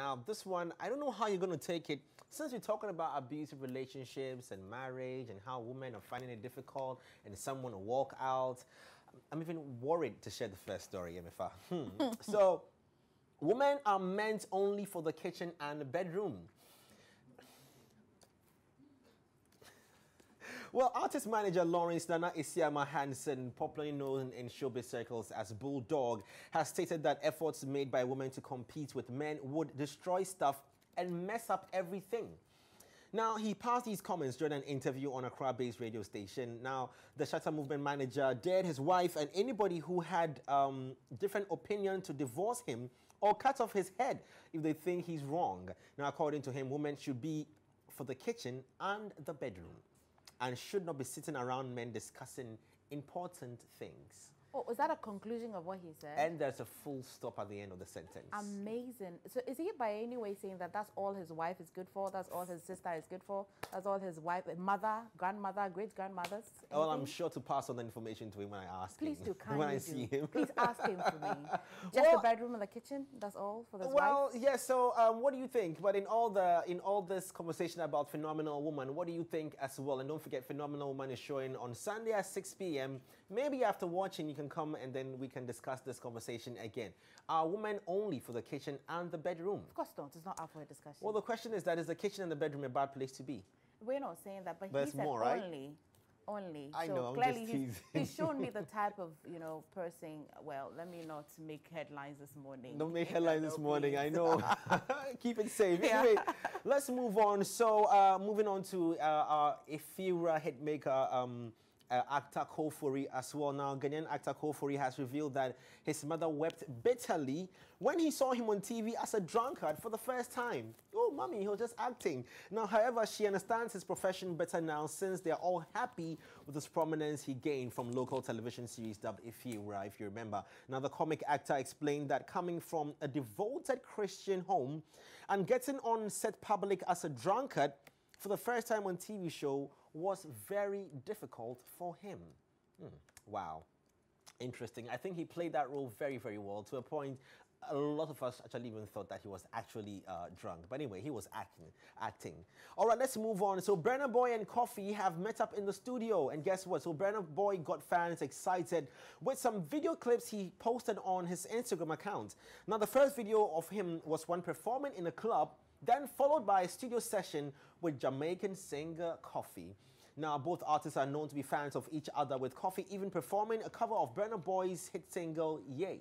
Now, this one, I don't know how you're going to take it. Since we're talking about abusive relationships and marriage and how women are finding it difficult and someone will walk out, I'm even worried to share the first story, Emefa. Hmm. so, women are meant only for the kitchen and the bedroom. Well, artist manager Lawrence Nana Asiamah Hanson, popularly known in showbiz circles as Bulldog, has stated that efforts made by women to compete with men would destroy stuff and mess up everything. Now, he passed these comments during an interview on a Accra-based radio station. Now, the Shatta Movement manager dared his wife and anybody who had um, different opinion to divorce him or cut off his head if they think he's wrong. Now, according to him, women should be for the kitchen and the bedroom and should not be sitting around men discussing important things. Oh, was that a conclusion of what he said? And there's a full stop at the end of the sentence. Amazing. So is he by any way saying that that's all his wife is good for? That's all his sister is good for? That's all his wife, mother, grandmother, great grandmothers? Well, I'm sure to pass on the information to him when I ask Please him. do, kindly when I do. see him. Please ask him for me. Just Well- the bedroom and the kitchen. That's all for this Well, wife. yes. so, um, what do you think? But in all the in all this conversation about Phenomenal Woman, what do you think as well? And don't forget, Phenomenal Woman is showing on Sunday at 6 p.m. Maybe after watching, you can come and then we can discuss this conversation again. Are women only for the kitchen and the bedroom? Of course not. It's not up for a discussion. Well, the question is that is the kitchen and the bedroom a bad place to be? We're not saying that, but, But he said more, right? only. Only. I so know, clearly he's, he's shown me the type of, you know, person. Well, let me not make headlines this morning. Don't make headlines this morning. I know. Keep it safe. Yeah. Anyway, let's move on. So, uh, moving on to uh, our Ifira hitmaker. Um, uh, actor Kofori as well. Now, Ghanaian actor Kofori has revealed that his mother wept bitterly when he saw him on TV as a drunkard for the first time. Oh, mommy, he was just acting. Now, however, she understands his profession better now since they are all happy with his prominence he gained from local television series dubbed Ifira, if you remember. Now, the comic actor explained that coming from a devoted Christian home and getting on set public as a drunkard for the first time on TV show was very difficult for him. Hmm, Wow. Interesting. I think he played that role very, very well to a point a lot of us actually even thought that he was actually uh, drunk. But anyway, he was acting. acting. All right, let's move on. So Burna Boy and Koffee have met up in the studio. And guess what? So Burna Boy got fans excited with some video clips he posted on his Instagram account. Now, the first video of him was one performing in a club then followed by a studio session with Jamaican singer Koffee. Now, both artists are known to be fans of each other, with Koffee even performing a cover of Burna Boy's hit single, Ye.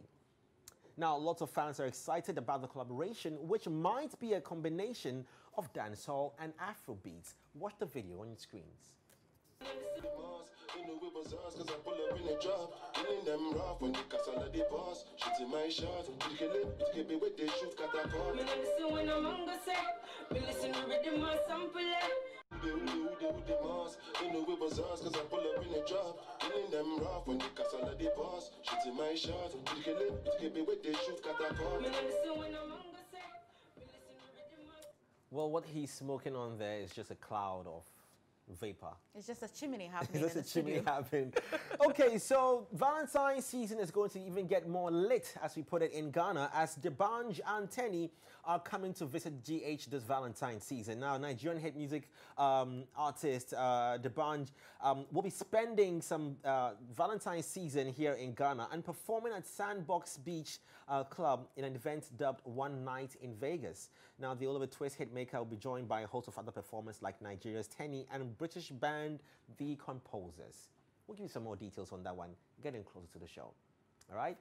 Now, lots of fans are excited about the collaboration, which might be a combination of dancehall and Afrobeats. Watch the video on your screens. Cause I pull up in a drop. Killing them rough when the castle of the boss. Shooting my shot, to kill it, to keep with the shoot catapult. Me listen when a mango say. Me listen to rhythm and sample it. Who the, who the, who the boss? You know we was us, cause I pull up in a drop. Killing them rough when the castle of the boss. Shooting my shot, to kill it, to keep it with the shoot catapult. Me no listen when a mango say. Me listen to rhythm and Well, what he's smoking on there is just a cloud of vapor. It's just a chimney happening That's in a chimney happened. okay, so Valentine's season is going to even get more lit, as we put it in Ghana, as D'banj and Teni are coming to visit GH this Valentine's season. Now, Nigerian hit music um, artist uh, D'banj um, will be spending some uh, Valentine's season here in Ghana and performing at Sandbox Beach uh, Club in an event dubbed One Night in Vegas. Now, the Oliver Twist hitmaker will be joined by a host of other performers like Nigeria's Teni and British band The Compozers. We'll give you some more details on that one getting closer to the show. All right?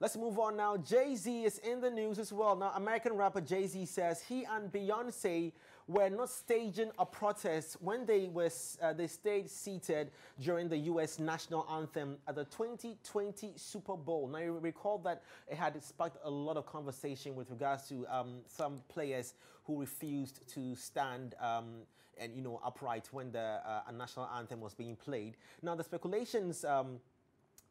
Let's move on now. Jay Z is in the news as well. Now, American rapper Jay Z says he and Beyonce were not staging a protest when they were uh, they stayed seated during the U.S. national anthem at the 2020 Super Bowl. Now, you recall that it had sparked a lot of conversation with regards to um, some players who refused to stand um, and you know upright when the uh, national anthem was being played. Now, the speculations. Um,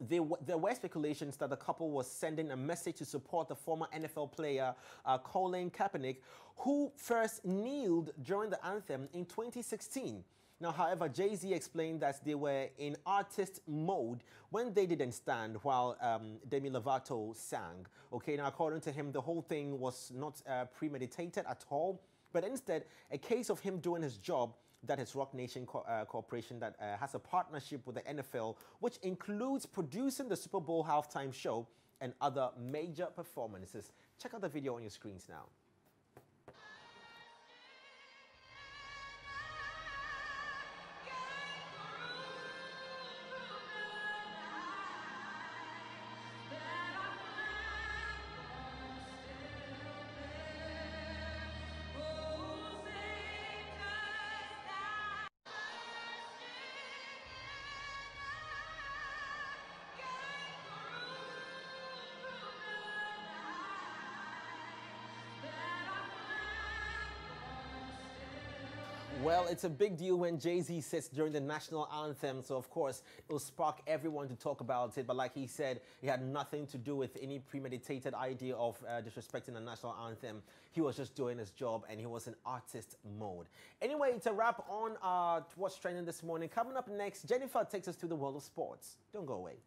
there, there were speculations that the couple was sending a message to support the former NFL player uh, Colin Kaepernick, who first kneeled during the anthem in 2016. Now, however, Jay Z explained that they were in artist mode when they didn't stand while um, Demi Lovato sang. Okay, now according to him, the whole thing was not uh, premeditated at all, but instead a case of him doing his job that is Roc Nation Co- uh, Corporation that uh, has a partnership with the NFL, which includes producing the Super Bowl halftime show and other major performances. Check out the video on your screens now. Well, it's a big deal when Jay Z sits during the national anthem, so of course it will spark everyone to talk about it. But like he said, it had nothing to do with any premeditated idea of uh, disrespecting the national anthem. He was just doing his job and he was in artist mode. Anyway, to wrap on uh, what's trending this morning, coming up next, Jennifer takes us to the world of sports. Don't go away.